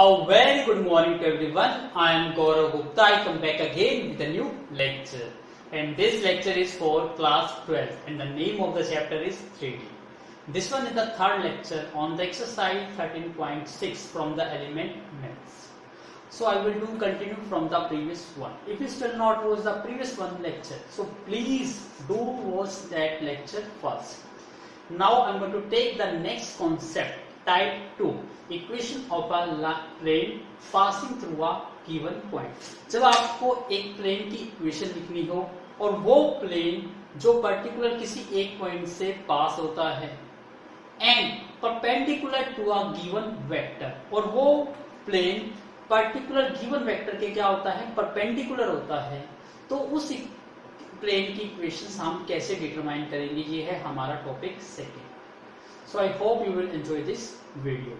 A very good morning to everyone. I am Gaurav Gupta. I come back again with a new lecture. And this lecture is for class 12 and the name of the chapter is 3D. This one is the third lecture on the exercise 13.6 from the element maths. So I will do continue from the previous one. If you still not watch the previous one lecture, so please do watch that lecture first. Now I'm going to take the next concept type 2 equation of a plane passing through a given point जब आपको एक plane की equation लिखनी हो और वो plane जो particular किसी एक पॉइंट से पास होता है and perpendicular to a given vector और वो प्लेन पर्टिकुलर गिवन वेक्टर के क्या होता है? परपेंडिकुलर होता है। तो उस प्लेन की इक्वेशन हम कैसे डिटरमाइन करेंगे? ये है हमारा topic second so I hope you will enjoy this video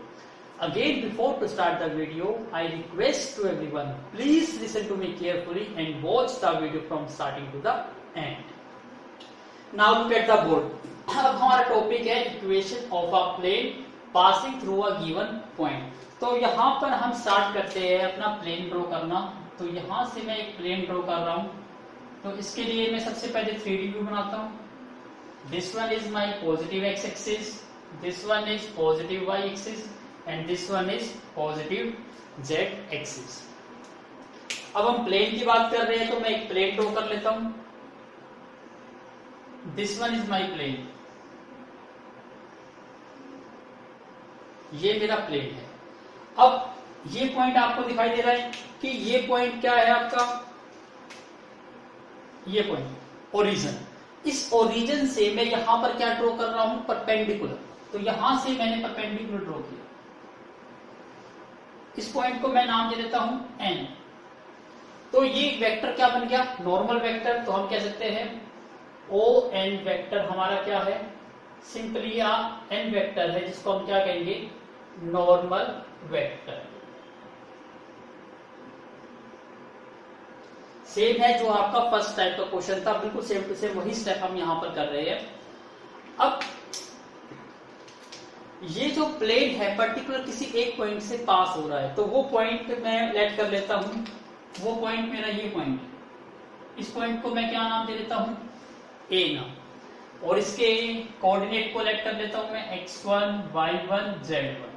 Again, before to start the video, I request to everyone, please listen to me carefully and watch the video from starting to the end. Now look at the board. अब हमारा topic है equation of a plane passing through a given point तो यहाँ पर हम start करते हैं अपना प्लेन ड्रॉ करना. तो यहाँ से मैं एक प्लेन ड्रॉ कर रहा हूँ. तो इसके लिए मैं सबसे पहले थ्री डी व्यू बनाता हूँ. This one is my positive X axis this one is positive Y axis and this one is positive Z axis अब हम प्लेन की बात कर रहे हैं तो मैं एक प्लेन ड्रॉ कर लेता हूँ। This one is my plane ये मेरा प्लेन है। अब ये पॉइंट आपको दिखाई दे रहा है कि ये पॉइंट क्या है आपका? ये पॉइंट ओरिजन इस ओरिजन से मैं यहाँ पर क्या ड्रॉ कर रहा हूँ? परपेंडिकुलर तो यहाँ से मैंने परपेंडिकुलर ड्रॉ किया। इस पॉइंट को मैं नाम दे देता हूँ एन तो ये वेक्टर क्या बन गया? नॉर्मल वेक्टर तो हम कह सकते हैं ओ एन वेक्टर हमारा क्या है? सिंपली एन वेक्टर है, जिसको हम क्या कहेंगे? नॉर्मल वेक्टर सेम है जो आपका फ़र्स्ट टाइप का क्वेश्चन था, बिल्कुल सेम टू सेम वही स्टेप हम यहाँ पर कर रहे हैं। अब ये जो प्लेन है पर्टिकुलर किसी एक पॉइंट से पास हो रहा है तो वो पॉइंट मैं लेट कर लेता हूँ। वो पॉइंट मेरा ये पॉइंट इस पॉइंट को मैं क्या नाम दे देता हूँ? ए नाम। और इसके कोऑर्डिनेट को लेट कर लेता हूँ मैं X one Y one Z one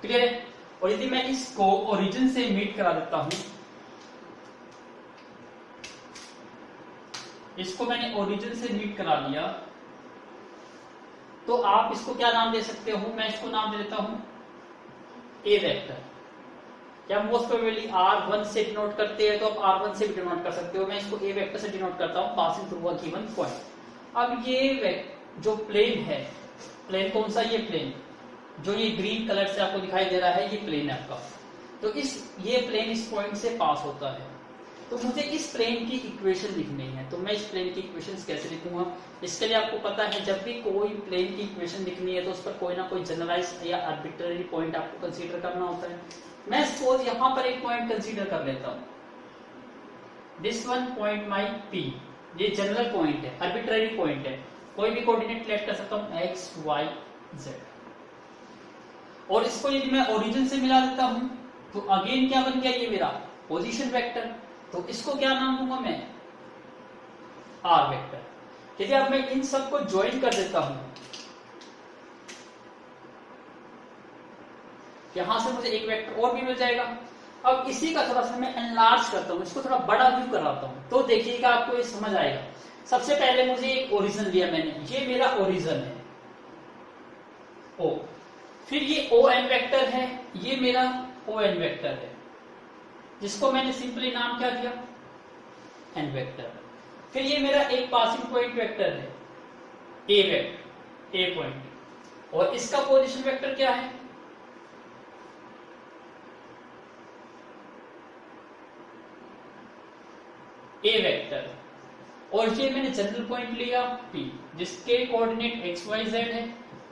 clear है? और यदि मैं इसको ओरिजिन से मीट करा देता हूँ, इसको मैंने ओरिजिन से मीट करा लिया तो आप इसको क्या नाम दे सकते हो? मैं इसको नाम दे देता हूँ ए वेक्टर क्या मोस्ट प्रोबेबली आर वन से डिनोट करते हैं तो आप आर वन से भी डिनोट कर सकते हो। मैं इसको ए वेक्टर से डिनोट करता हूँ passing through a given point अब ये जो प्लेन है प्लेन कौन सा? ये प्लेन जो ये ग्रीन कलर से आपको दिखाई दे रहा है, ये प्लेन है आपका। तो इस, ये प्लेन इस पॉइंट से पास होता है। तो मुझे इस प्लेन की इक्वेशन लिखनी है। तो मैं इस प्लेन की इक्वेशन कैसे लिखूँगा? इसके लिए आपको पता है, जब भी कोई प्लेन की इक्वेशन लिखनी है तो उस पर कोई ना कोई जनरलाइज या आर्बिट्ररी पॉइंट आपको कंसीडर करना होता है। मैं सपोज़ यहाँ पर एक पॉइंट कंसीडर कर लेता हूँ। This one point my P ये जनरल पॉइंट है आर्बिट्ररी पॉइंट है। कोई भी कोऑर्डिनेट लेट कर सकता हूँ एक्स वाई जेड और इसको यदि मैं ओरिजिन से मिला देता हूँ तो अगेन क्या बन गया ये मेरा पोजिशन वेक्टर तो इसको क्या नाम दूँगा मैं? आर वेक्टर यदि अब मैं इन सबको ज्वाइन कर देता हूँ, यहाँ से मुझे एक वेक्टर और भी मिल जाएगा। अब इसी का थोड़ा सा मैं एनलार्ज करता हूँ, इसको थोड़ा बड़ा व्यू कराता हूँ तो देखिएगा आपको ये समझ आएगा। सबसे पहले मुझे एक ओरिजन लिया मैंने, ये मेरा ओरिजन है। ओ फिर ये ओ एन वेक्टर है, ये मेरा ओ एन वेक्टर है। जिसको मैंने सिंपली नाम क्या दिया? एन वेक्टर फिर ये मेरा एक पासिंग पॉइंट वेक्टर है। ए वेक्टर ए पॉइंट और इसका पोजीशन वेक्टर क्या है? ए वेक्टर और ये मैंने जनरल पॉइंट लिया पी जिसके कोऑर्डिनेट एक्स वाई जेड है।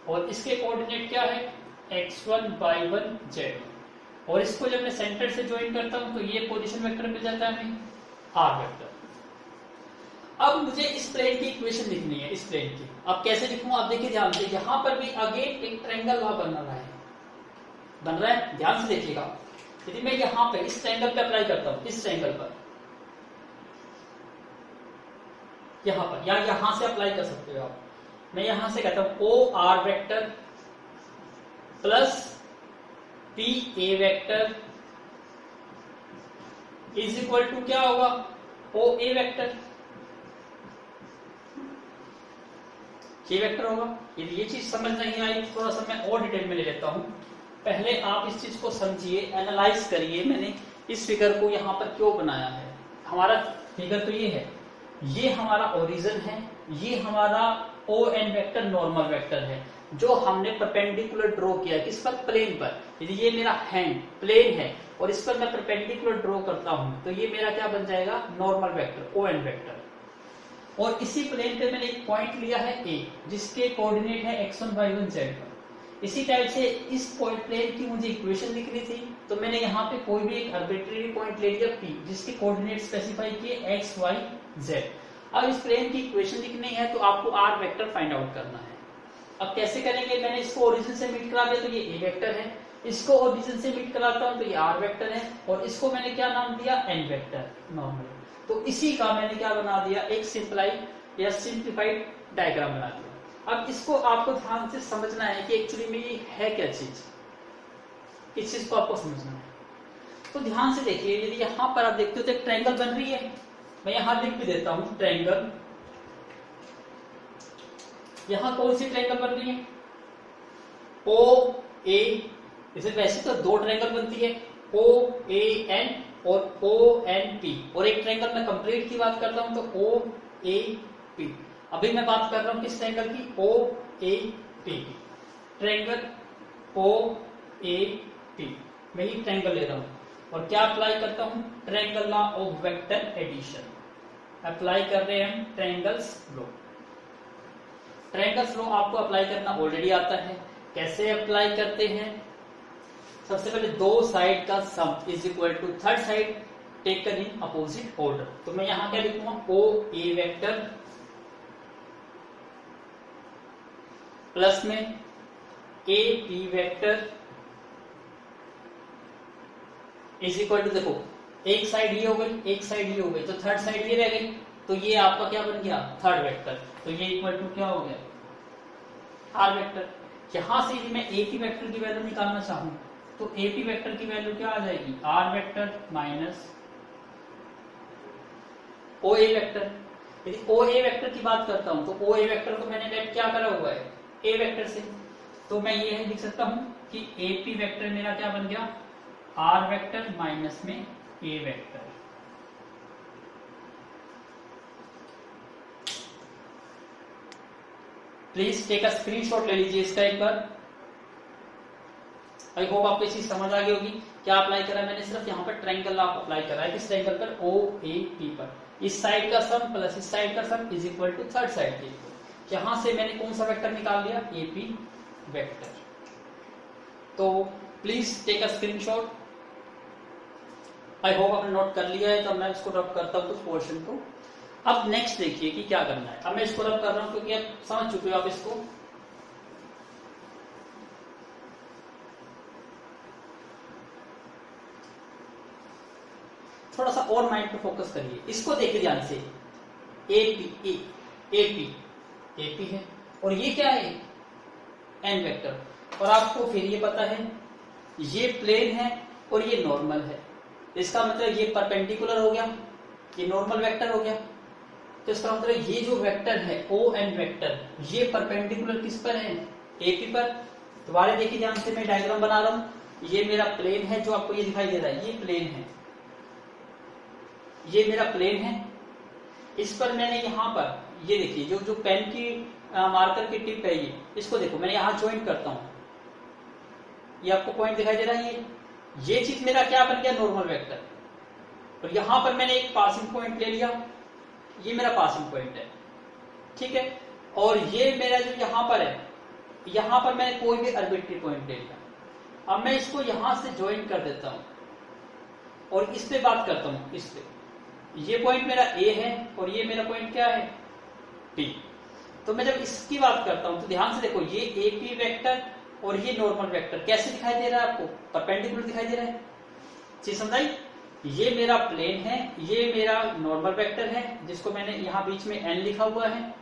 और इसके कोऑर्डिनेट क्या है? X one Y one Z और इसको जब मैं सेंटर से ज्वाइन करता हूँ तो ये पोजिशन वेक्टर मिल जाता है हमें आर वेक्टर अब मुझे इस प्लेन की इक्वेशन लिखनी है, इस प्लेन की। अब कैसे लिखूं? आप देखिए, ध्यान से, यहाँ पर भी अगेन एक ट्रेंगल लॉ बन रहा है। बन रहा है? ध्यान से देखिएगा। यदि मैं यहाँ पर इस ट्रायंगल पे अप्लाई करता हूँ, इस ट्रायंगल पर। यहाँ पर, या यहाँ से अप्लाई कर सकते हो आप। मैं यहाँ से कहता हूँ O R vector plus P A vector is equal to क्या होगा? ओ ए वेक्टर ये वेक्टर होगा। यदि ये चीज़ समझ नहीं आई, थोड़ा सा मैं और डिटेल में ले लेता हूँ। पहले आप इस चीज़ को समझिए एनालाइज करिए मैंने। इस फिगर को यहाँ पर क्यों बनाया है? हमारा फिगर तो ये है। ये हमारा ओरिजिन है। ये हमारा O N vector normal vector है। जो हमने परपेंडिकुलर ड्रॉ किया, किस पर? प्लेन पर। यदि ये मेरा हैंड प्लेन है। और इस पर मैं परपेंडिकुलर ड्रॉ करता हूँ तो ये मेरा क्या बन जाएगा? Normal vector O N vector और इसी प्लेन पे मैंने एक पॉइंट लिया है ए जिसके कोऑर्डिनेट है X one Y one Z पर। इसी टाइप से इस पॉइंट प्लेन की मुझे इक्वेशन लिखनी थी तो मैंने यहाँ पे कोई भी एक अर्बिट्री पॉइंट ले लिया पी जिसके कोऑर्डिनेट स्पेसिफाई किए एक्स वाई जेड अब इस प्लेन की इक्वेशन लिखनी है तो आपको आर वेक्टर फाइंड आउट करना है। अब कैसे करेंगे? मैंने इसको ओरिजिन से मीट करा दिया तो ये ए वेक्टर है। इसको ओरिजिन से मीट कराता हूँ तो ये आर वेक्टर है। और इसको मैंने क्या नाम दिया? एन वेक्टर नॉर्मल तो इसी का मैंने क्या बना दिया? एक सिंपलाई या सिंप्लीफाइड डायग्राम बना दिया। अब इसको आपको ध्यान से समझना है कि एक्चुअली में ये है क्या चीज़? इस चीज़ को आपको समझना है? तो ध्यान से देखिए, यदि यहाँ पर आप देखते हो तो एक ट्रायंगल बन रही है। मैं यहाँ लिख भी देता हूँ ट्रायंगल यहाँ कौन सी ट्रैंगल बन रही है? ओ ए इसे वैसे तो दो ट्रायंगल बनती है। ओ ए एन और ओ एन पी और एक ट्रैंगल में कंप्लीट की बात करता हूँ तो ओ ए पी अभी मैं बात कर रहा हूँ किस ट्रायंगल की? O A P triangle O A P मैं ही ट्रायंगल ले रहा हूँ। और क्या अप्लाई करता हूँ? Triangle law of vector addition apply कर रहे हैं हम ट्रायंगल्स लॉ ट्रायंगल्स लॉ आपको अप्लाई करना ऑलरेडी आता है। कैसे अप्लाई करते हैं? सबसे पहले दो साइड का sum is equal to third side taken in opposite order तो मैं यहाँ क्या लिखूँगा ओ ए वेक्टर प्लस में A P vector is equal to देखो, एक साइड ये हो गई, एक साइड ये हो गई तो थर्ड साइड ये रह गई। तो ये आपका क्या बन गया? थर्ड वेक्टर तो ये इक्वल टू क्या हो गया? आर वेक्टर यहाँ से मैं ए पी वेक्टर की वैल्यू निकालना चाहूँ तो ए पी वेक्टर की वैल्यू क्या आ जाएगी? R vector minus O A vector यदि ओ ए वेक्टर की बात करता हूँ तो ओ ए वेक्टर को मैंने क्या करा हुआ है? ए वेक्टर से। तो मैं ये लिख सकता हूँ कि ए पी वेक्टर मेरा क्या बन गया? आर वेक्टर माइनस में A vector please take a screenshot ले लीजिए इसका एक बार। आई होप आपको चीज़ समझ आ गई होगी। क्या अप्लाई करा मैंने सिर्फ़ यहाँ पर ट्रायंगल आप अप्लाई करा है। किस ट्रायंगल पर? ओ ए पी पर। इस साइड का सम प्लस इस साइड का sum is equal to third side के यहाँ से मैंने कौन सा वेक्टर निकाल लिया? एपी वेक्टर तो please take a screenshot I hope आपने नोट कर लिया है। तो मैं इसको रब करता हूँ कुछ पोर्शन को अब नेक्स्ट देखिए कि क्या करना है। अब मैं इसको रब कर रहा हूँ क्योंकि आप समझ चुके हो आप इसको। थोड़ा सा और माइंड पे फोकस करिए। इसको देखिए ध्यान से। A P A A AP है। और ये क्या है? एन वेक्टर और आपको फिर ये पता है, ये प्लेन है और ये नॉर्मल है। इसका मतलब ये परपेंडिकुलर हो गया, ये नॉर्मल वेक्टर हो गया। तो इसका मतलब ये जो वेक्टर है ओ एन वेक्टर ये परपेंडिकुलर किस पर है? एपी पर। दोबारा देखिए ध्यान से मैं डायग्राम बना रहा हूँ ये मेरा प्लेन है जो आपको ये दिखाई दे रहा है ये प्लेन है। ये मेरा प्लेन है। इस पर मैंने यहाँ पर ये देखिए जो जो पेन की आ, मार्कर की टिप है ये इसको देखो मैंने यहाँ ज्वाइंट करता हूँ। ये आपको पॉइंट दिखाई दे रहा है ये ये चीज़ मेरा क्या बन गया? नॉर्मल वेक्टर और यहाँ पर मैंने एक पासिंग पॉइंट ले लिया। ये मेरा पासिंग पॉइंट है। ठीक है? और ये मेरा जो यहाँ पर है, यहाँ पर मैंने कोई भी अर्बिट्री पॉइंट ले लिया। अब मैं इसको यहाँ से ज्वाइन कर देता हूँ। और इस पे बात करता हूँ, इस पे। ये पॉइंट मेरा ए है और ये मेरा पॉइंट क्या है? पी तो मैं जब इसकी बात करता हूँ तो ध्यान से देखो, ये ए पी वेक्टर और ये नॉर्मल वेक्टर कैसे दिखाई दे रहा है आपको? परपेंडिकुलर दिखाई दे रहा है। चीज़ समझाई? ये मेरा प्लेन है, ये मेरा नॉर्मल वेक्टर है, जिसको मैंने यहाँ बीच में एन लिखा हुआ है,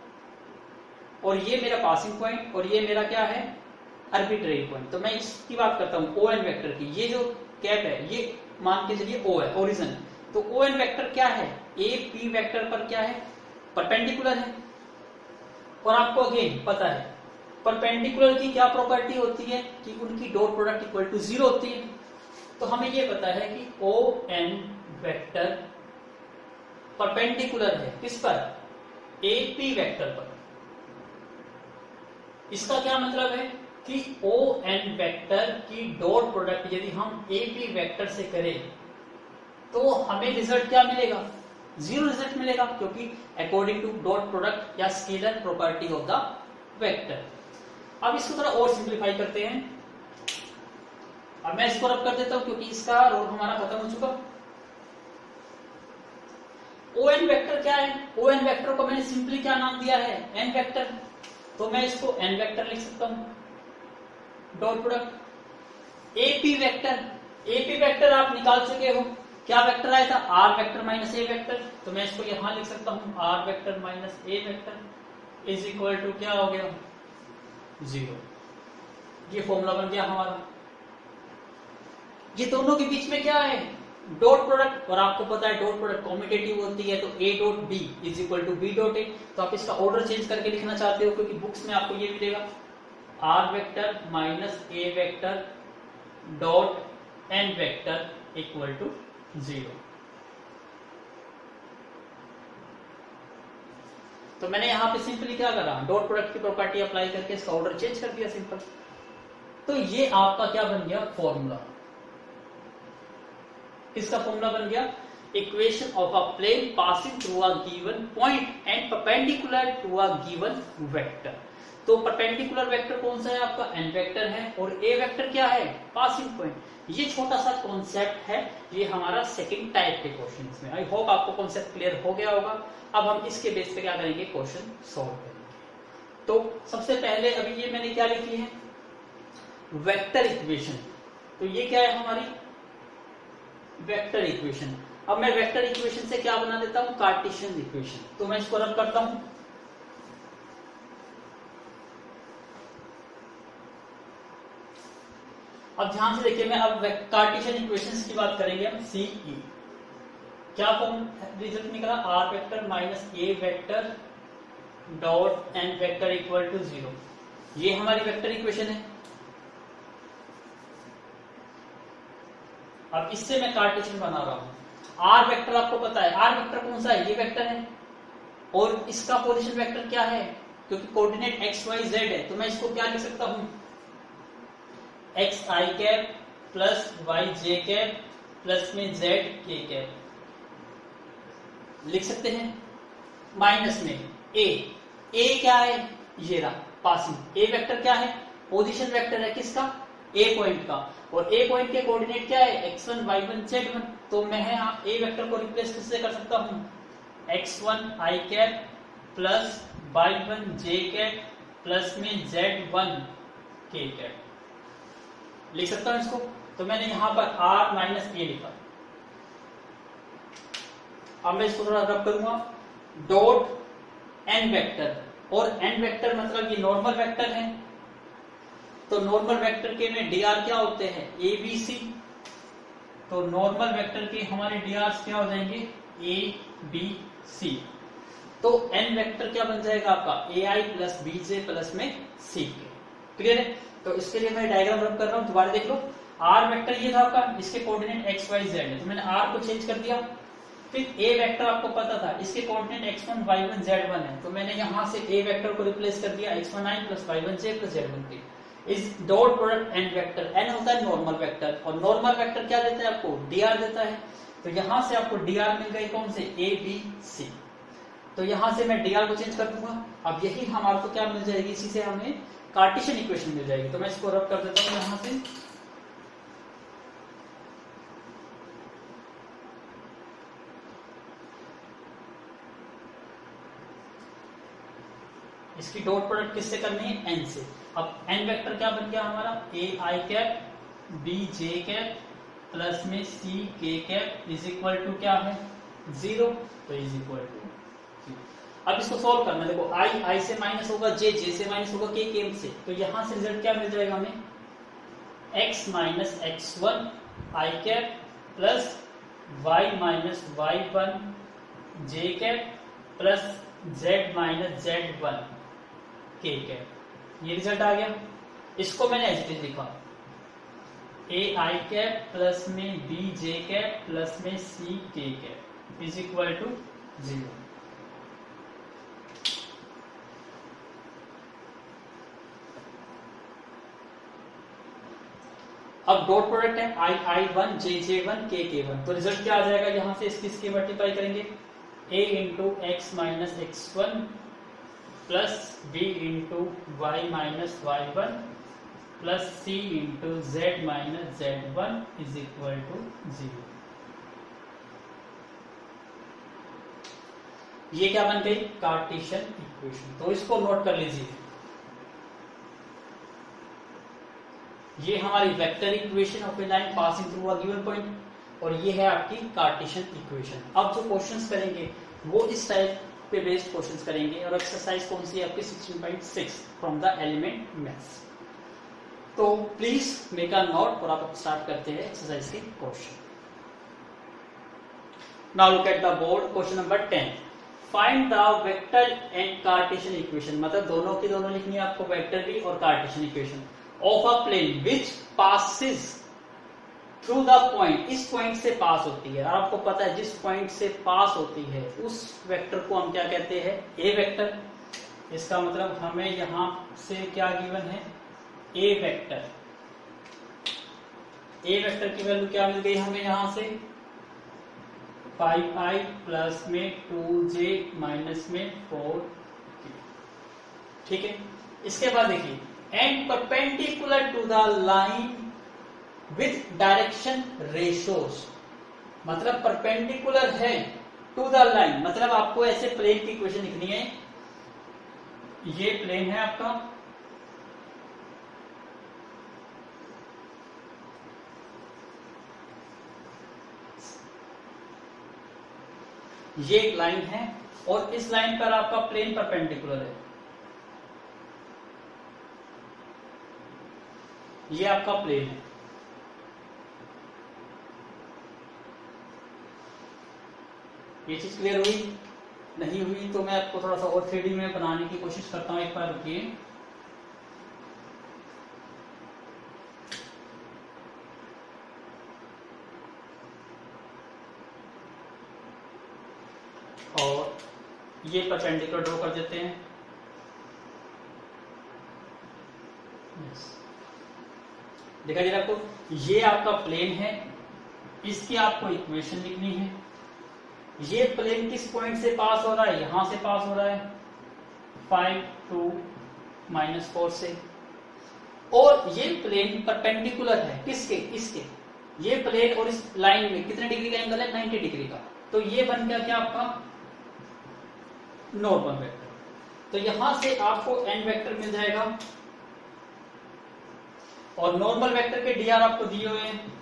और ये मेरा पासिंग पॉइंट और ये मेरा क्या है? अर्बिट्रेरी पॉइंट तो मैं इसकी बात करता हूँ ओ एन वैक्टर की। ये जो कैप है, ये मान के चलिए ओ है ओरिजन तो ओ एन वैक्टर क्या है? ए पी वैक्टर पर क्या है? परपेंडिकुलर है. और आपको अगेन पता है परपेंडिकुलर की क्या प्रॉपर्टी होती है? कि उनकी dot product equal to zero होती है। तो हमें यह पता है कि ओ एन वेक्टर परपेंडिकुलर है। किस पर? ए पी वेक्टर पर। इसका क्या मतलब है कि ओ एन वेक्टर की डॉट प्रोडक्ट यदि हम ए पी वेक्टर से करें तो हमें रिज़ल्ट क्या मिलेगा? ज़ीरो रिज़ल्ट मिलेगा, क्योंकि अकॉर्डिंग टू डॉट प्रोडक्ट या scalar property of the vector अब इसको थोड़ा और सिंप्लीफाई करते हैं। अब मैं इसको रब कर देता हूँ क्योंकि इसका रोल हमारा खत्म हो चुका। ओ एन वेक्टर क्या है? ओ एन वेक्टर को मैंने सिंपली क्या नाम दिया है? एन वेक्टर तो मैं इसको एन वेक्टर लिख सकता हूँ। Dot product AP vector AP vector आप निकाल चुके हो। क्या वेक्टर आया था? R vector minus a vector तो मैं इसको यहाँ लिख सकता हूँ। R vector minus a vector is equal to क्या हो गया? ज़ीरो ये फॉर्मूला बन गया हमारा। ये दोनों के बीच में क्या है? डॉट प्रोडक्ट और आपको पता है डॉट प्रोडक्ट कॉम्पिटेटिव होती है तो a dot b is equal to b dot a तो आप इसका ऑर्डर चेंज करके लिखना चाहते हो, क्योंकि बुक्स में आपको ये मिलेगा। R vector minus a vector dot n vector equal to zero तो मैंने यहाँ पे सिंपली क्या करा? डॉट प्रोडक्ट की प्रॉपर्टी अप्लाई करके इसका ऑर्डर चेंज कर दिया सिंपल तो ये आपका क्या बन गया फॉर्मूला किसका फॉर्मूला बन गया? Equation of a plane passing through a given point and perpendicular to a given vector तो परपेंडिकुलर वेक्टर कौन सा है आपका? एन वेक्टर है। और ए वेक्टर क्या है? पासिंग पॉइंट ये छोटा सा कॉन्सेप्ट है। ये हमारा सेकंड टाइप के क्वेश्चन में। आई होप आपको कॉन्सेप्ट क्लियर हो गया होगा। अब हम इसके बेस पे क्या करेंगे? क्वेश्चन सॉल्व करेंगे। तो सबसे पहले अभी ये मैंने क्या लिखी है? वेक्टर इक्वेशन तो ये क्या है हमारी? Vector equation. अब मैं वेक्टर इक्वेशन से क्या बना देता हूँ? कार्टिशियन इक्वेशन तो मैं इसको रन करता हूँ। अब ध्यान से देखिए, मैं अब कार्टिशियन इक्वेशन की बात करेंगे हम। C e e. क्या फॉर्म रिज़ल्ट निकला? R vector minus a vector dot n vector equal to zero ये हमारी वेक्टर इक्वेशन है। अब इससे मैं कार्टेशियन बना रहा हूँ। आर वेक्टर आपको पता है। आर वेक्टर कौन सा है? ये वेक्टर है। और इसका पोजीशन वेक्टर क्या है? क्योंकि कोऑर्डिनेट एक्स वाई जेड है तो मैं इसको क्या लिख सकता हूँ? X i cap plus y j cap plus में जेड के कैप लिख सकते हैं? माइनस में। ए ए क्या है? ये रहा। पासिंग ए वेक्टर क्या है? पोजीशन वेक्टर है किसका? ए पॉइंट का। और ए पॉइंट के कोऑर्डिनेट क्या है? X one y one z one तो मैं यहाँ ए वेक्टर को रिप्लेस किससे कर सकता हूँ? X one i cap plus y one j cap plus में जेड वन के कैप लिख सकता हूँ इसको? तो मैंने यहाँ पर आर माइनस ए लिखा। अब मैं इसको थोड़ा रब करूँगा। डॉट एन वेक्टर और एन वेक्टर मतलब ये नॉर्मल वेक्टर है। तो नॉर्मल वेक्टर के में डीआर क्या होते हैं? ए बी सी तो नॉर्मल वेक्टर के हमारे डीआर क्या हो जाएँगे? ए बी सी तो एन वेक्टर क्या बन जाएगा आपका? A i plus b j plus में सी के क्लियर है? तो इसके लिए मैं डायग्राम रब कर रहा हूँ, दोबारा देख लो। आर वेक्टर ये था आपका, इसके कोऑर्डिनेट एक्स वाई जेड है। तो मैंने आर को चेंज कर दिया। फिर ए वेक्टर आपको पता था, इसके coordinate x one y one z one है। तो मैंने यहाँ से ए वेक्टर को रिप्लेस कर दिया x one i plus y one j plus z one k is dot product n vector, n होता है नॉर्मल वेक्टर, और नॉर्मल वेक्टर क्या देता है आपको? डी आर देता है। तो यहाँ से आपको डी आर मिल गई कौन से? ए बी सी तो यहाँ से मैं डी आर को चेंज कर दूँगा। अब यही हमारे को क्या मिल जाएगी? इसी से हमें कार्टिशियन इक्वेशन मिल जाएगी। तो मैं इसको रब कर देता हूँ यहाँ से। इसकी डॉट प्रोडक्ट किससे करनी है? एन से। अब एन वेक्टर क्या बन गया हमारा? A i cap b j cap plus में सी k cap is equal to क्या है? ज़ीरो तो इज़ इक्वल टू अब इसको सॉल्व करना। देखो आई आई से माइनस होगा जे जे से माइनस होगा के के से। तो यहाँ से रिज़ल्ट क्या मिल जाएगा हमें? X minus x one i cap plus y minus y one j cap plus z minus z one k cap ये रिज़ल्ट आ गया। इसको मैंने इट लिखा। ए आई कैप प्लस में बी जे कैप प्लस में c k cap is equal to zero अब dot product है आई आई वन जे जे वन के के वन तो रिज़ल्ट क्या आ जाएगा? यहाँ से इसकी इसकी मल्टीप्लाई करेंगे। A into x minus x one plus b into y minus y one plus c into z minus z one is equal to zero ये क्या बन गई? कार्टेशियन इक्वेशन तो इसको नोट कर लीजिए। ये हमारी vector equation of a line passing through a given point और ये है आपकी कार्टेशियन इक्वेशन अब जो क्वेश्चंस करेंगे, वो इस टाइप पे बेस्ड क्वेश्चंस करेंगे और एक्सरसाइज कौन सी आपकी? 16.6 फ्रॉम द एलिमेंट मैथ्स तो प्लीज़ मेक अ नोट और आप स्टार्ट करते हैं एक्सरसाइज के question now look at the board question number 10 find the vector and Cartesian equation मतलब दोनों की दोनों लिखनी है आपको वेक्टर भी और Cartesian equation of a plane which passes through the point इस पॉइंट से पास होती है। आपको पता है जिस पॉइंट से पास होती है, उस वेक्टर को हम क्या कहते हैं? ए वेक्टर इसका मतलब हमें यहाँ से क्या गिवन है? ए वेक्टर ए वेक्टर की वैल्यू क्या मिल गई हमें यहाँ से? फाइव आई प्लस में टू जे माइनस में फोर ठीक है? इसके बाद देखिए and perpendicular to the line with direction ratios मतलब परपेंडिकुलर है टू द लाइन मतलब आपको ऐसे प्लेन की इक्वेशन लिखनी है। ये प्लेन है आपका। ये एक लाइन है और इस लाइन पर आपका प्लेन परपेंडिकुलर है। ये आपका प्लेन है। ये चीज़ क्लियर हुई? नहीं हुई तो मैं आपको थोड़ा सा और थ्री में बनाने की कोशिश करता हूँ एक बार, रुकिए। और ये परपेंडिकुलर ड्रॉ कर देते हैं। देखा जी आपको, ये आपका प्लेन है, इसकी आपको इक्वेशन लिखनी है। ये प्लेन किस पॉइंट से पास हो रहा है? यहाँ से पास हो रहा है। फाइव टू माइनस फोर से। और ये प्लेन परपेंडिकुलर है। किसके? इसके। ये प्लेन और इस लाइन में कितने डिग्री का एंगल है? 90 डिग्री का। तो ये बन गया क्या आपका? नॉर्मल वेक्टर तो यहाँ से आपको एन वेक्टर मिल जाएगा। और नॉर्मल वेक्टर के डीआर आपको दिए हुए हैं।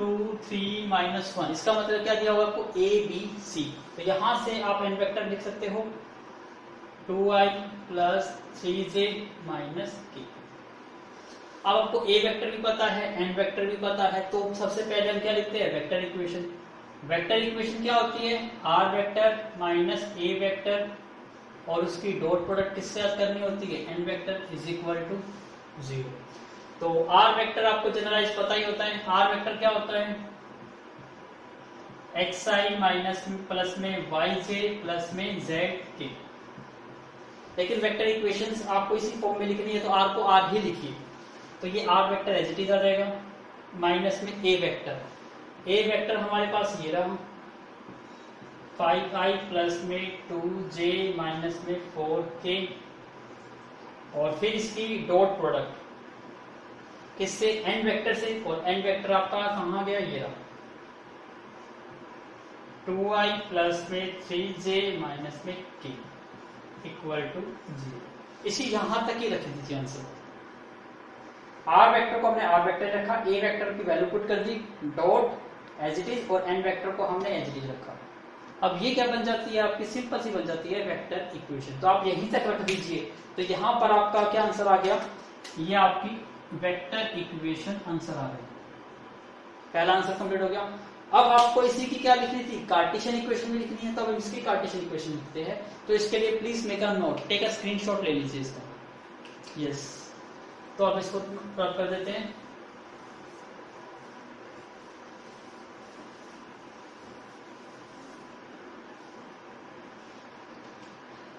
टू थ्री माइनस वन इसका मतलब क्या दिया हुआ आपको ए बी सी तो यहाँ से आप एन वेक्टर लिख सकते हो। Two i plus three j minus k अब आपको ए वेक्टर भी पता है एन वेक्टर भी पता है तो सबसे पहले हम क्या लिखते हैं? वेक्टर इक्वेशन वेक्टर इक्वेशन क्या होती है? R vector minus a vector और उसकी डॉट प्रोडक्ट किससे करनी होती है? N vector is equal to zero तो आर वेक्टर आपको जनरलाइज पता ही होता है। आर वेक्टर क्या होता है? एक्स आई माइनस प्लस में वाई जे प्लस में जेड के लेकिन वेक्टर इक्वेशंस आपको इसी फॉर्म में लिखनी है तो आर को आर ही लिखिए। तो ये r vector as it is आ जाएगा। माइनस में ए वेक्टर ए वेक्टर हमारे पास ये रहा। फाइव आई प्लस में टू जे माइनस में फोर के और फिर इसकी डॉट प्रोडक्ट किससे? एन वेक्टर से और एन वेक्टर आपका कहा गया? ये रहा। टू आई प्लस में थ्री जे माइनस में के इक्वल टू ज़ीरो इसी यहाँ तक ही रख दीजिए आंसर आर वेक्टर को हमने आर वेक्टर रखा ए वेक्टर की वैल्यू पुट कर दी डॉट एज इट इज़ और एन वेक्टर को हमने एज इट इज़ रखा। अब ये क्या बन जाती है? आपकी सिंपल सी बन जाती है वेक्टर इक्वेशन तो आप यहीं तक रख दीजिए। तो यहाँ पर आपका क्या आंसर आ गया? ये आपकी वेक्टर इक्वेशन आंसर आ गई पहला आंसर कंप्लीट हो गया। अब आपको इसी की क्या लिखनी थी? कार्टेशियन इक्वेशन भी लिखनी है तो अब इसकी कार्टेशियन इक्वेशन लिखते हैं। तो इसके लिए please make a note take a screenshot ले लीजिए इसका। यस तो आप इसको कर देते हैं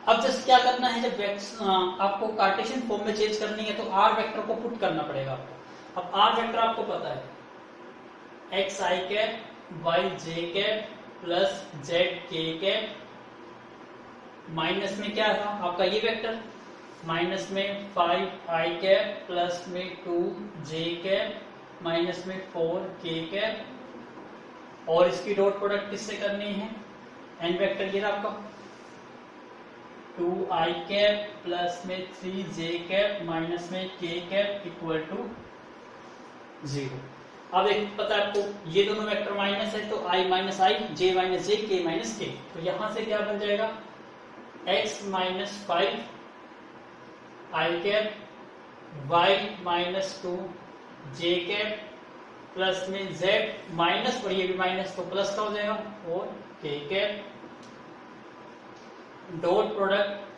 अब जस्ट क्या करना है, जब आपको कार्टेशियन फॉर्म में चेंज करनी है तो आर वेक्टर को पुट करना पड़ेगा। अब आर वेक्टर आपको पता है। X i cap y j cap plus z k cap minus में क्या था आपका ये वेक्टर माइनस में फाइव आई कैप प्लस में टू जे कैप माइनस में फोर के कैप और इसकी डॉट प्रोडक्ट किससे करनी है? एन वेक्टर ये आपका। टू आई कैप प्लस में थ्री जे कैप माइनस में k cap equal to zero. अब एक पता है आपको, ये दोनों वेक्टर माइनस है तो i minus I, J minus जे, के माइनस के। तो यहाँ से क्या बन जाएगा? X minus five, i cap, y minus two, j cap, plus में जेड माइनस और ये भी माइनस तो प्लस का हो जाएगा, और k cap. Dot product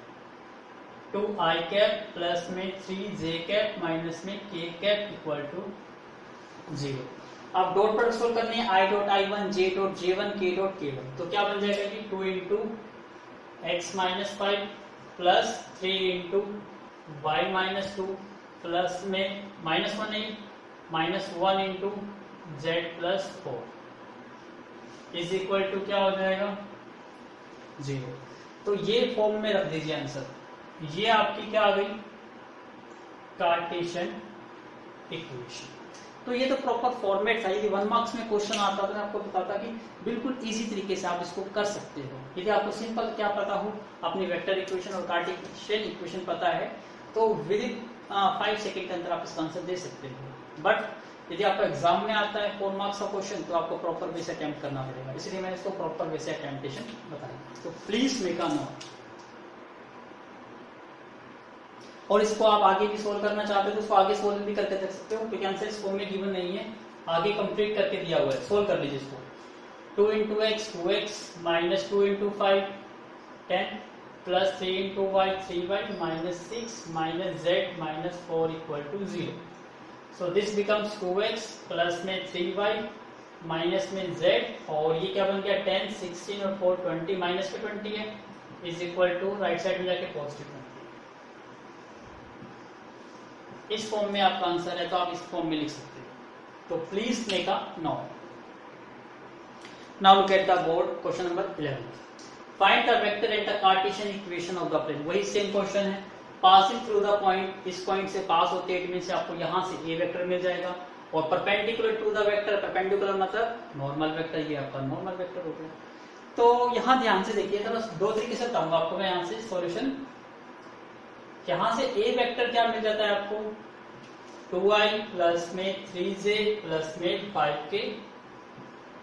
two i cap plus में थ्री जे कैप माइनस में k cap equal to zero. अब डॉट प्रोडक्ट सोल्व करनी है i dot i one, j dot j one, k dot k one. तो क्या बन जाएगा कि two into x minus five plus three into y minus two plus में minus one नहीं, minus one into z plus four. Is equal to क्या हो जाएगा? ज़ीरो। तो ये फॉर्म में रख दीजिए आंसर ये आपकी क्या आ गई? कार्टेशियन इक्वेशन तो ये तो प्रॉपर फॉर्मेट था यदि वन मार्क्स में क्वेश्चन आता तो मैं आपको बताता कि बिल्कुल इजी तरीके से आप इसको कर सकते हो। यदि आपको सिंपल क्या पता हो? अपनी वेक्टर इक्वेशन और कार्टेशियन इक्वेशन पता है तो विद इन फाइव सेकेंड के अंदर आप इसका आंसर दे सकते हो। बट यदि आपको एग्ज़ाम में आता है फोर मार्क्स का क्वेश्चन तो आपको प्रॉपर वे से अटेम्प्ट करना पड़ेगा। इसलिए मैंने इसको प्रॉपर वे से अटेम्प्टेशन बताया। तो प्लीज़ मेक अ नोट और इसको आप आगे भी सोल्व करना चाहते हो तो उसको आगे सोल्व भी करके देख सकते हो, क्योंकि आंसर इस फॉर्म में गिवन नहीं है। आगे कंप्लीट करके दिया हुआ है। सोल्व कर लीजिए इसको। Two into x two x minus two into five ten plus three into y three y minus six minus z minus four equal to zero so this becomes two x plus में three y minus में z और ये क्या बन गया? Ten sixteen और four twenty minus में twenty है is equal to right side में जाके पॉजिटिव ट्वेंटी इस फॉर्म में आपका आंसर है तो आप इस फॉर्म में लिख सकते हो। तो please make a note now look at the board question number eleven find the vector at the Cartesian equation of the plane वही सेम क्वेश्चन है। पासिंग थ्रू द पॉइंट इस पॉइंट से पास होते हैं से आपको यहाँ से ए वेक्टर मिल जाएगा। और perpendicular to the vector perpendicular मतलब नॉर्मल वेक्टर ये आपका नॉर्मल वेक्टर हो गया। तो यहाँ ध्यान से देखिए तो बस दो तरीके से बताऊँगा आपको मैं यहाँ से सॉल्यूशन यहाँ से ए वेक्टर क्या मिल जाता है आपको? टू आई प्लस में थ्री जे प्लस में फाइव के।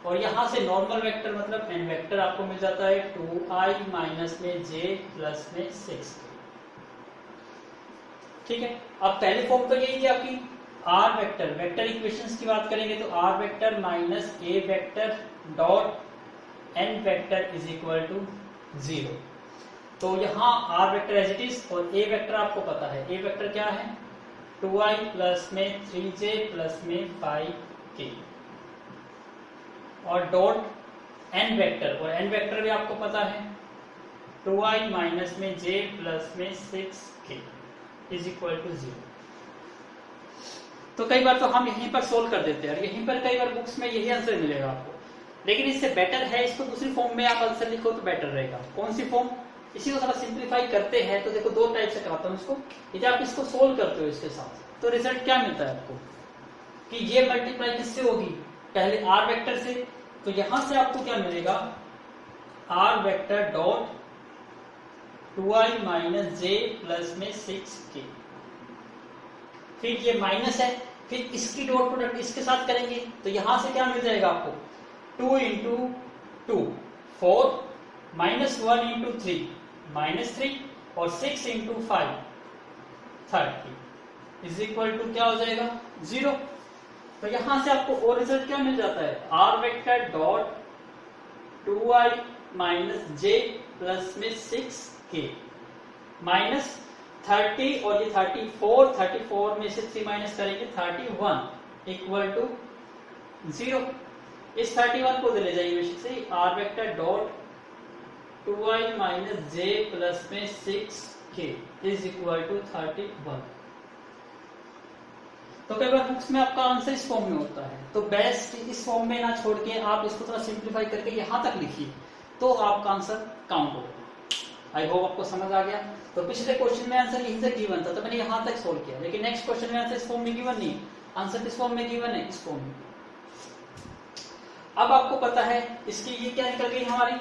और यहाँ से नॉर्मल वेक्टर मतलब एन वेक्टर आपको मिल जाता है। टू आई माइनस में जे प्लस में सिक्स के। ठीक है? अब पहले फॉर्म तो यही थी आपकी आर वेक्टर वेक्टर इक्वेशंस की बात करेंगे तो r vector minus a vector dot n vector is equal to zero तो यहाँ r vector as it is और ए वेक्टर आपको पता है। ए वेक्टर क्या है? टू आई प्लस में थ्री जे प्लस में फाइव के और डॉट एन वेक्टर और एन वेक्टर भी आपको पता है। टू आई माइनस में जे प्लस में six k is equal to zero तो कई बार तो हम यहीं पर सोल्व कर देते हैं और यहीं पर कई बार बुक्स में यही आंसर मिलेगा आपको। लेकिन इससे बेटर है, इसको दूसरी फॉर्म में आप आंसर लिखो तो बेटर रहेगा। कौन सी फॉर्म इसी को थोड़ा सिंप्लीफाई करते हैं तो देखो दो टाइप से कराता हूँ इसको। यदि आप इसको सोल्व करते हो इसके साथ तो रिज़ल्ट क्या मिलता है आपको? कि ये मल्टीप्लाई किससे होगी? पहले आर वेक्टर से। तो यहाँ से आपको क्या मिलेगा? R vector dot two i minus j plus में सिक्स के। फिर ये माइनस है, फिर इसकी डॉट प्रोडक्ट इसके साथ करेंगे तो यहाँ से क्या मिल जाएगा आपको? Two into two, four, minus one into three, minus three और six into five, thirty. Is equal to क्या हो जाएगा? ज़ीरो। तो यहाँ से आपको और रिज़ल्ट क्या मिल जाता है? R vector dot two i minus j plus में सिक्स के माइनस थर्टी और ये थर्टी फोर थर्टी फोर में से थ्री माइनस करेंगे thirty one equal to zero इस थर्टी वन को ले जाइए से r vector dot two i minus j plus में six k is equal to thirty one तो कई बार बुक्स में आपका आंसर इस फॉर्म में होता है। तो बेस्ट इस फॉर्म में ना छोड़ के आप इसको थोड़ा सिंप्लीफाई करके यहाँ तक लिखिए तो आपका आंसर काउंट होगा आई होप आपको समझ आ गया। तो पिछले क्वेश्चन में आंसर यहीं से गिवन था तो मैंने यहाँ तक सोल्व किया। लेकिन नेक्स्ट क्वेश्चन में आंसर इस फॉर्म में गिवन नहीं। आंसर किस फॉर्म में गिवन है? इस फॉर्म में। अब आपको पता है, इसकी ये क्या निकल गई हमारी?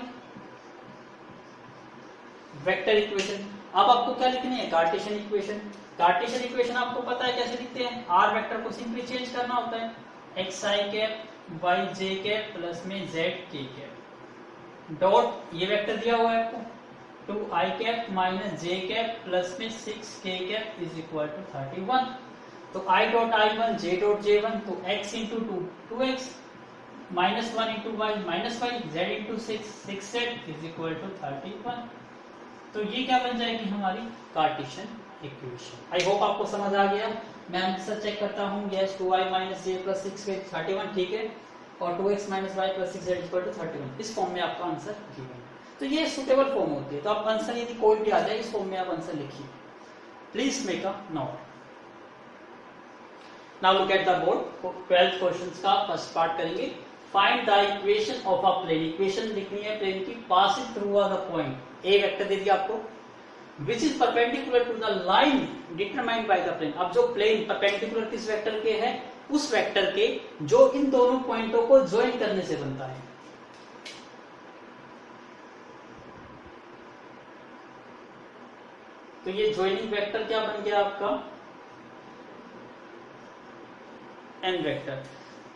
वेक्टर इक्वेशन अब आपको क्या लिखनी है? कार्टेशियन इक्वेशन कार्टेशियन इक्वेशन आपको पता है कैसे लिखते हैं? आर वेक्टर को सिंपली चेंज करना होता है। X i cap y j cap plus में जेड के कैप डॉट ये वेक्टर दिया हुआ है आपको। Two i cap minus j cap plus में six k cap is equal to thirty one तो i dot i one j dot j one तो x into two two x minus one into y minus y z into six six z is equal to thirty one तो ये क्या बन जाएगी हमारी? Cartesian equation आई hope आपको समझ आ गया। मैं आंसर चेक करता हूँ yes two i minus j plus six thirty one ठीक है। और two x minus y plus six z equal to thirty one इस फॉर्म में आपका आंसर गिवन तो ये सुटेबल फॉर्म होती है। तो आप आंसर यदि कोई भी आ जाए, इस फॉर्म में आप आंसर लिखिए। Please make a note now look at the board twelfth question का फ़र्स्ट पार्ट करेंगे। Find the equation of a plane equation लिखनी है प्लेन की। Passing through the point a vector दे दिया आपको। Which is perpendicular to the line determined by the plane अब जो plane perpendicular किस वेक्टर के है? उस वेक्टर के, जो इन दोनों पॉइंटों को ज्वाइन करने से बनता है। तो ये ज्वाइनिंग वेक्टर क्या बन गया आपका? एन वेक्टर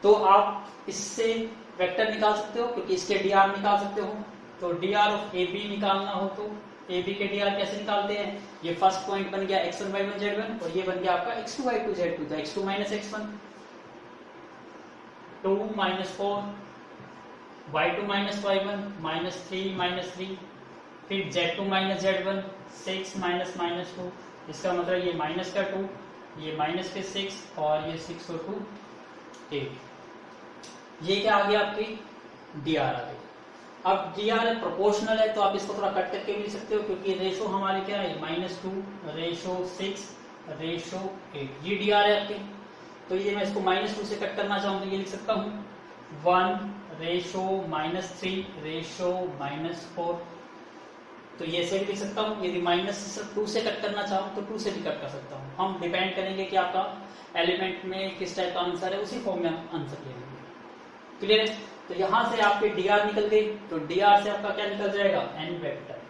तो आप इससे वेक्टर निकाल सकते हो, क्योंकि इसके डी आर निकाल सकते हो। तो d r of a b निकालना हो तो ए बी के डी आर कैसे निकालते हैं? ये फ़र्स्ट पॉइंट बन गया x one y one z one और ये बन गया आपका x two y two z two तो x two minus x one two minus four y two minus y one minus three minus three फिर z two minus z one six minus minus two इसका मतलब ये minus का to ये minus के six और ये सिक्स और टू एट ये क्या आ गया आपकी? डी आर आ गई अब डी आर प्रोपोर्शनल है तो आप इसको थोड़ा कट करके भी लिख सकते हो, क्योंकि रेशो हमारे क्या है? Minus two ratio six ratio eight ये डी आर है आपके। तो ये मैं इसको माइनस टू से कट करना चाहूँ तो ये लिख सकता हूँ। One ratio minus three ratio minus four तो ये से भी लिख सकता हूँ। यदि माइनस टू से कट करना चाहूँ तो टू से भी कट कर सकता हूँ। हम डिपेंड करेंगे कि आपका एलिमेंट में किस टाइप का आंसर है, उसी फॉर्म में आंसर ले लेंगे। क्लियर है? तो यहाँ से आपके डी आर निकल गई। तो डी आर से आपका क्या निकल जाएगा? एन वेक्टर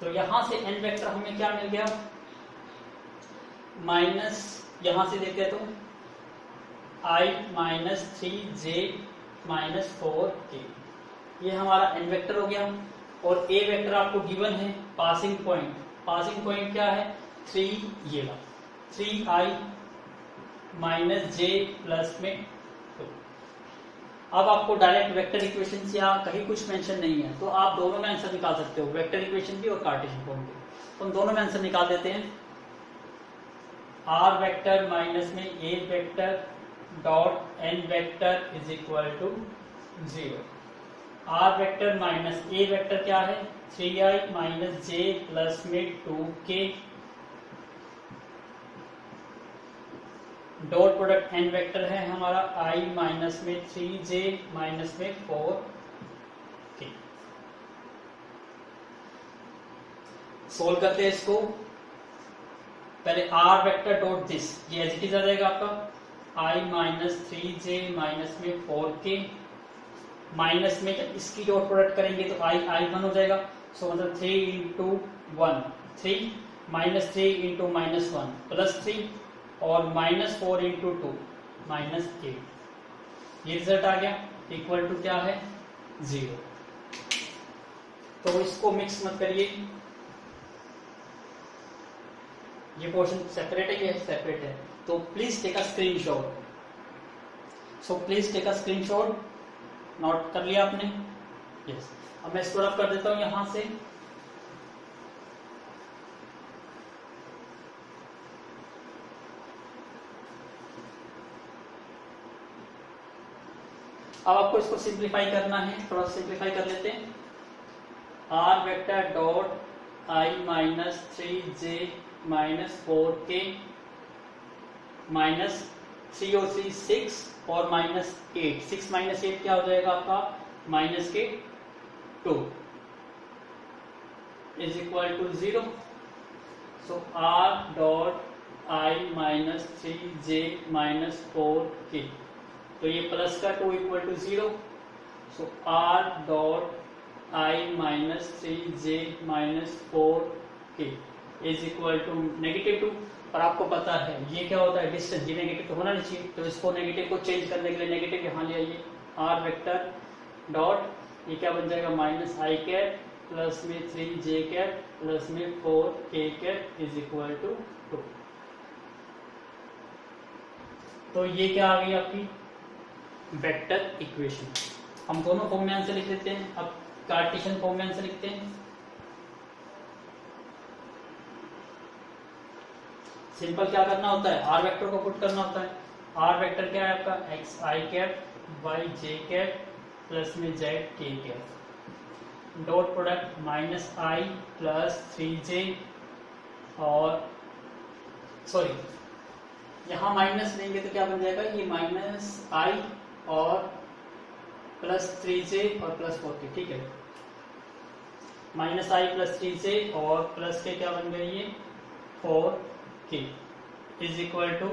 तो यहाँ से एन वेक्टर हमें क्या मिल गया? माइनस यहाँ से देखते तो i minus three j minus four k ये हमारा एन वेक्टर हो गया। और ए वेक्टर आपको गिवन है पासिंग पॉइंट पासिंग पॉइंट क्या है? थ्री ये three i minus j plus में अब आपको डायरेक्ट वेक्टर इक्वेशन या कहीं कुछ मेंशन नहीं है तो आप दोनों में आंसर निकाल सकते हो वेक्टर इक्वेशन भी और कार्टेशियन फॉर्म भी. तो हम दोनों में आंसर निकाल देते हैं. आर वेक्टर माइनस में a vector dot n vector is equal to zero r vector minus a vector क्या है? Three i minus j plus में two k. Dot product n vector है हमारा, आई माइनस में थ्री, जे माइनस में four k. Solve करते हैं इसको। पहले आर वेक्टर डॉट दिस, ये एज इट इज़ आ जाएगा आपका। I minus three, j minus में फोर के। माइनस में जब इसकी डॉट प्रोडक्ट करेंगे तो आई आई वन हो जाएगा। सो मतलब three into one three minus three into minus one plus three और minus four into two minus eight ये रिज़ल्ट आ गया। इक्वल टू क्या है? ज़ीरो तो इसको मिक्स मत करिए। ये पोर्शन सेपरेट है, ये सेपरेट है। तो please take a screenshot so please take a screenshot note कर लिया आपने? यस. अब मैं इसको रफ कर देता हूँ यहाँ से। अब आपको इसको सिंप्लीफाई करना है, थोड़ा सिंप्लीफाई कर लेते हैं। R vector dot i minus three j minus four k minus three o three six और minus eight six minus eight क्या हो जाएगा आपका? माइनस के two is equal to zero so r dot i minus three j minus four k तो ये plus का two equal to zero so r dot i minus three j minus four k is equal to negative two और आपको पता है, ये क्या होता है, डिस्टेंस, ये नेगेटिव तो होना नहीं चाहिए। तो इसको नेगेटिव को चेंज करने के लिए नेगेटिव यहाँ ले आइए। आर वेक्टर डॉट ये क्या बन जाएगा? माइनस आई कैट प्लस में थ्री जे कैट प्लस में four k cap is equal to two तो ये क्या आ गई आपकी? वेक्टर इक्वेशन हम दोनों फॉर्म में आंसर लिख लेते हैं। अब कार्टिशन फॉर्म में आंसर लिखते हैं। सिंपल क्या करना होता है? आर वेक्टर को पुट करना होता है। आर वेक्टर क्या है आपका? X i cap y j cap plus में z k cap dot product minus i plus three j और सॉरी यहाँ माइनस लेंगे तो क्या बन जाएगा? ये माइनस आई और प्लस थ्री जे और प्लस फोर के ठीक है? Minus i plus three j और प्लस के क्या बन गए ये four k is equal to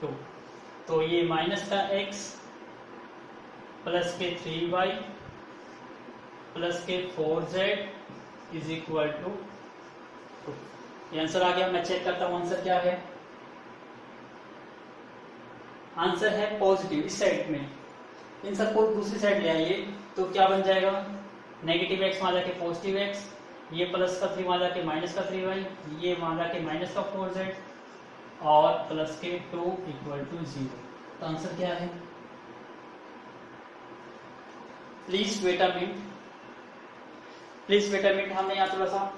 two तो ये माइनस का एक्स प्लस के थ्री वाई प्लस के four z is equal to two ये आंसर आ गया, मैं चेक करता हूँ आंसर क्या है। आंसर है पॉजिटिव इस साइड में। इन सबको दूसरी साइड ले आइए तो क्या बन जाएगा? नेगेटिव एक्स वहाँ जाके पॉजिटिव एक्स ये प्लस का थ्री वहाँ जाके माइनस का थ्री वाई, ये वहाँ जाके माइनस का फोर जेड, और प्लस के टू इक्वल टू ज़ीरो। तो आंसर क्या है? Please wait a minute please wait a minute हमने यहाँ थोड़ा सा,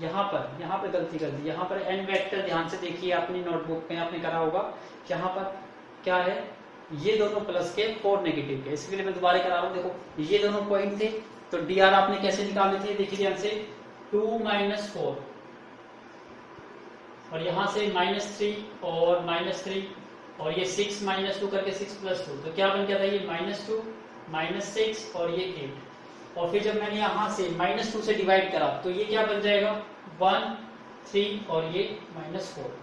यहाँ पर यहाँ पर गलती कर दी। यहाँ पर एन वेक्टर ध्यान से देखिए अपनी नोटबुक में आपने करा होगा यहाँ पर क्या है? ये दोनों प्लस के फोर नेगेटिव के। इसके लिए मैं दोबारा करा रहा हूँ, देखो, ये दोनों पॉइंट थे तो डी आर आपने कैसे निकाले थे? देखिए ध्यान से टू माइनस फोर। और यहाँ से माइनस थ्री और माइनस थ्री, और ये सिक्स माइनस टू करके सिक्स प्लस टू। तो क्या बन गया था ये माइनस टू, माइनस सिक्स और ये एट। और फिर जब मैंने यहाँ से माइनस टू से डिवाइड करा तो ये क्या बन जाएगा? वन, थ्री और ये माइनस फोर।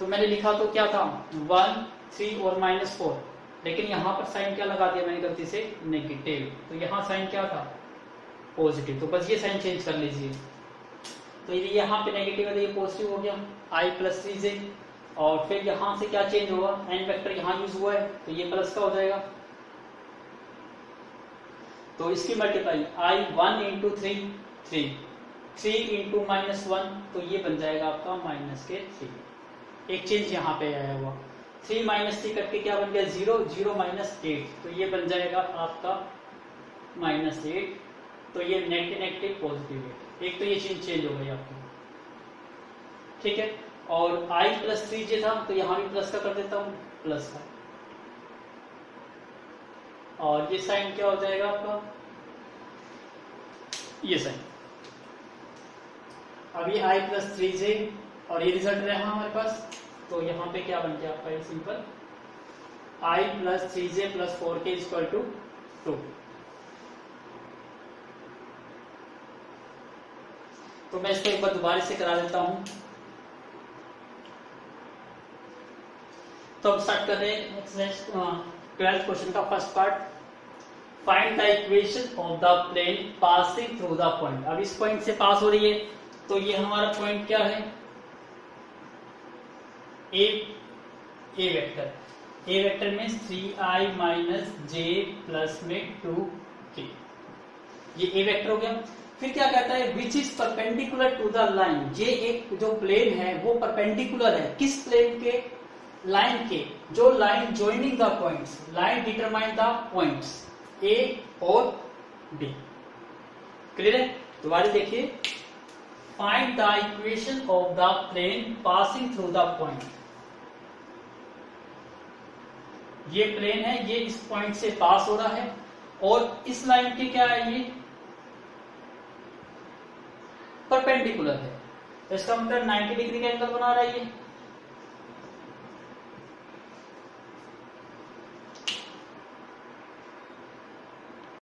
तो मैंने लिखा तो क्या था? वन, थ्री और माइनस फोर। लेकिन यहाँ पर साइन क्या लगा दिया मैंने गलती से? नेगेटिव। तो यहाँ साइन क्या था? पॉजिटिव तो बस ये साइन चेंज कर लीजिए। तो ये यहाँ पे नेगेटिव है तो ये पॉजिटिव हो गया। आई प्लस थ्री से, और फिर यहाँ से क्या चेंज होगा? एन वेक्टर यहाँ यूज़ हुआ है तो ये प्लस का हो जाएगा। तो इसकी multiply i one into three three three into minus one तो ये बन जाएगा आपका माइनस के थ्री एक चेंज यहाँ पे आया हुआ। थ्री माइनस थ्री करके क्या बन गया? ज़ीरो ज़ीरो माइनस एट तो ये बन जाएगा आपका माइनस एट तो ये नेगेटिव नेगेटिव पॉजिटिव है। एक तो ये चीज़ चेंज हो गई आपकी। ठीक है? और i प्लस थ्री जे था तो यहाँ भी प्लस का कर देता हूँ प्लस का। और ये साइन क्या हो जाएगा आपका? ये साइन अभी i प्लस थ्री जे और ये रिज़ल्ट रहा हमारे पास तो यहाँ पे क्या बन गया आपका? ये simple i plus three j plus four k equal to two तो मैं इसको एक बार दोबारा से करा देता हूँ। तो अब स्टार्ट कर रहे हैं ट्वेल्थ क्वेश्चन का first part find the equation of the plane passing through the point अब इस पॉइंट से पास हो रही है तो ये हमारा पॉइंट क्या है? A a vector a vector में three i minus j plus में टू के ये ए वेक्टर हो गया। फिर क्या कहता है which is perpendicular to the line ये एक जो प्लेन है, वो परपेंडिकुलर है। किस प्लेन के? लाइन के। जो line joining the points line determine the points a और बी क्लियर है? दोबारा देखिए। Find the equation of the plane passing through the point ये प्लेन है, ये इस पॉइंट से पास हो रहा है। और इस लाइन के क्या है ये? परपेंडिकुलर है। तो इसका मतलब 90 डिग्री का एंगल बना रहा है ये।